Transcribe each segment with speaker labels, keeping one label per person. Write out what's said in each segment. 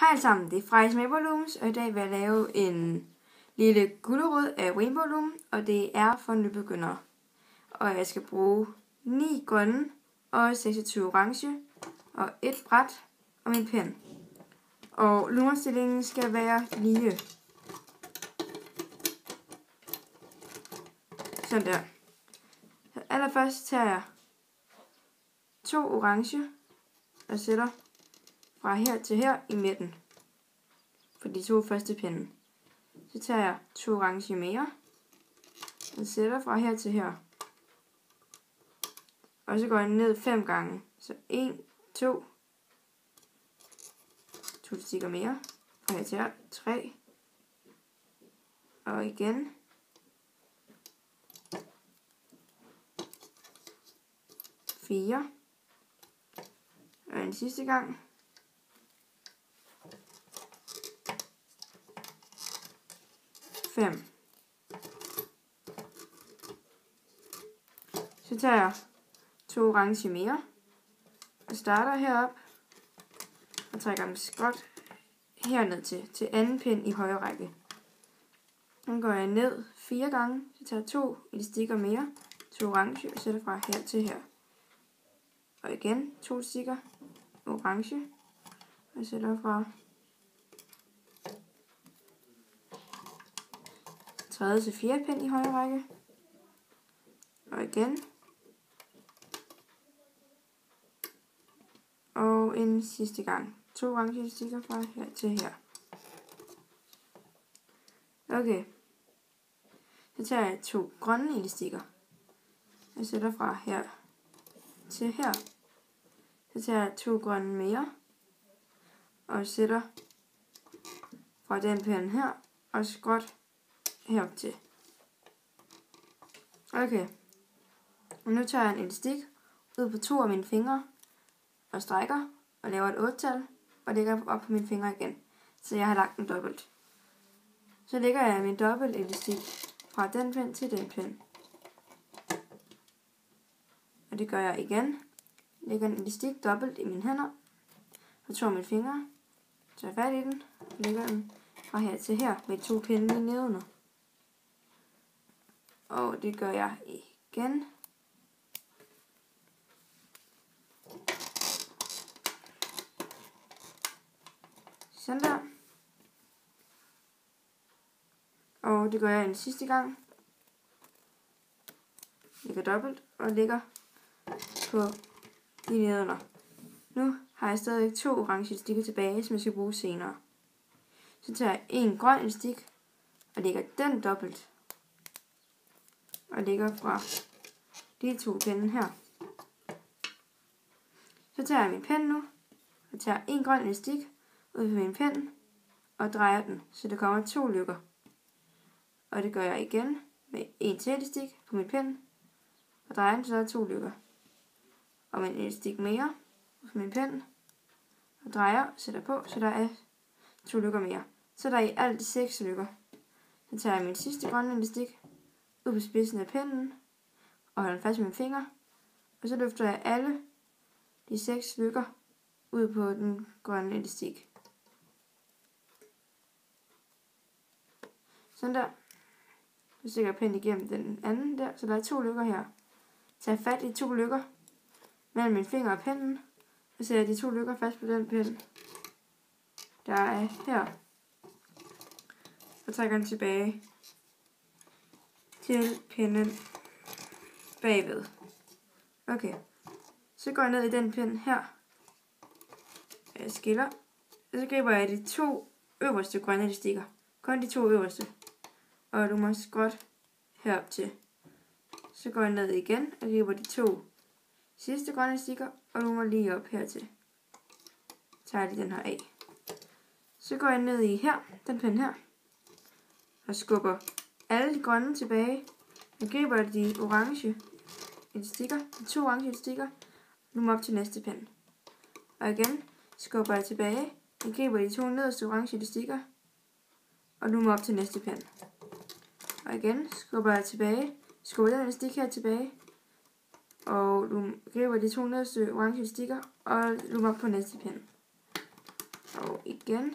Speaker 1: Hej alle sammen, det er Frejs med Volumes, og i dag vil jeg lave en lille gulerod af Rainbow Loom, og det er for nybegyndere. Og jeg skal bruge 9 grønne og 26 orange, og et bræt og min pen. Og lumerstillingen skal være lige. Sådan der. Så allerførst tager jeg to orange og sætter fra her til her i midten. For de to første pinde. Så tager jeg to orange mere. Og sætter fra her til her. Og så går jeg ned fem gange. Så 1, 2, to stikker mere. Og her til her, 3. Og igen. Fire. Og en sidste gang. Fem. Så tager jeg to orange mere. Og starter herop. Og trækker dem skråt herned til, til anden pind i højre række. Nu går jeg ned fire gange, så tager jeg to elastikker mere, to orange og sætter fra her til her. Og igen to stikker orange, og sætter fra tredje til fjerde pind i højre række. Og igen. Og en sidste gang. To orange stikker fra her til her. Okay. Så tager jeg to grønne elastikker. Jeg sætter fra her til her. Så tager jeg to grønne mere. Og sætter fra den pind her. Og skråt herop til. Okay. Og nu tager jeg en elastik ud på to af mine fingre og strækker og laver et 8-tal og lægger op på mine fingre igen. Så jeg har lagt den dobbelt. Så lægger jeg min dobbelt elastik fra den pind til den pind. Og det gør jeg igen. Lægger en elastik dobbelt i mine hænder. Og to af mine fingre. Tager fat i den. Og lægger den fra her til her med to pinde lige nedenunder. Og det gør jeg igen. Sådan der. Og det gør jeg en sidste gang. Lægger dobbelt og lægger på de nedenunder. Nu har jeg stadig to orange stikker tilbage, som jeg skal bruge senere. Så tager jeg en grøn stik og lægger den dobbelt. Og lægger fra de to pinde her. Så tager jeg min pen nu og tager en grøn elastik ud på min pen og drejer den, så der kommer to lykker. Og det gør jeg igen med en til elastik på min pen og drejer den, så der er to lykker. Og med en elastik mere på min pen og drejer, sætter på, så der er to lykker mere. Så der er i alt seks lykker. Så tager jeg min sidste grønne elastik ud på spidsen af pinden og holder den fast med mine fingre. Og så løfter jeg alle de seks lykker ud på den grønne elastik. Sådan der. Så stikker jeg pinden igennem den anden der, så der er to lykker her. Tag fat i to lykker mellem min finger og pinden, og sætter de to lykker fast på den pind, der er her. Og trækker den tilbage til pinden bagved. Okay. Så går jeg ned i den pind her. Jeg skiller. Og så griber jeg de to øverste grønne elastikker. Kun de to øverste. Og du må godt herop til. Så går jeg ned igen og griber de to sidste grønne elastikker. og du må lige op hertil. til. tager lige den her af. Så går jeg ned i her, den pind her, og skubber alle de grønne tilbage. Jeg griber de orange elastikker, de to orange elastikker, nu må op til næste pind. Og igen skubber jeg tilbage. Jeg griber de to nederste orange elastikker, og nu må op til næste pind. Og igen skubber jeg tilbage, skubber den elastik her tilbage, og du griber de to nederste orange stikker, og lummer op på næste pind. Og igen.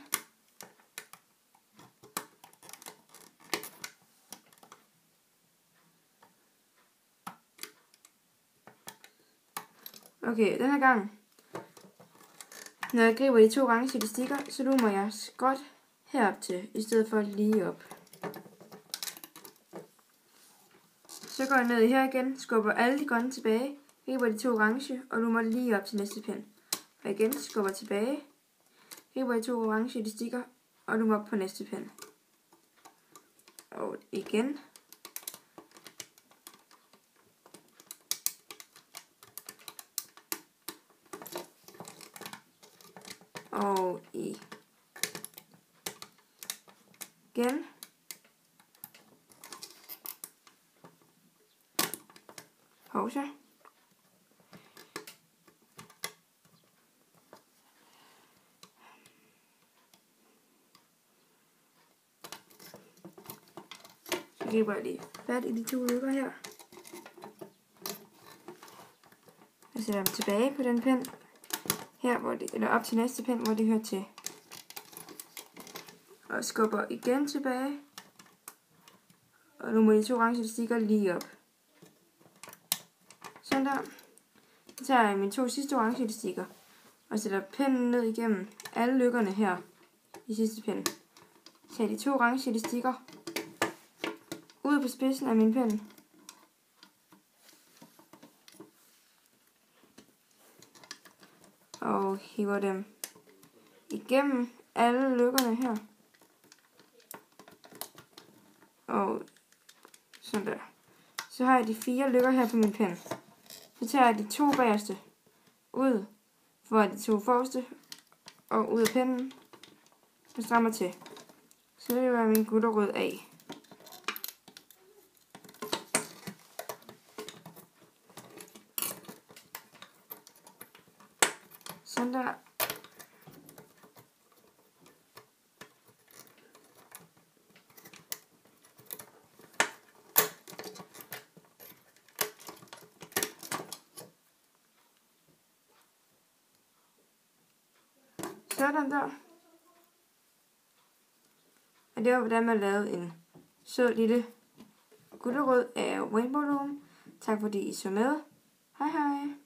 Speaker 1: Okay, den her gang, når jeg griber de to orange elastikker, så lumer jeg godt herop til, i stedet for lige op. Så går jeg ned her igen, skubber alle de grønne tilbage, griber de to orange, og nu lige op til næste pind. Og igen skubber tilbage, griber de to orange elastikker, og nu op på næste pind. Og igen. Og i igen. Pause. Så griber jeg lige fat i de to løber her. Jeg sætter dem tilbage på den pind. Her, hvor det, eller op til næste pind, hvor det hører til. Og skubber igen tilbage. Og nu må de to orange stikker lige op. Sådan der. Så tager jeg mine to sidste orange elastikker og sætter pinden ned igennem alle lykkerne her i sidste pind. Så tager de to orange elastikker ud på spidsen af min pind. Og hiver dem igennem alle lykkerne her. Og sådan der. Så har jeg de fire lykker her på min pen. Så tager jeg de to bagerste ud, for de to forreste, og ud af pinden, og strammer til. Så det vil være min gutterød af. Sådan der. Sådan der. Og det var, hvordan man lavede en sød lille gulderød af Rainbow Loom. Tak fordi I så med. Hej hej.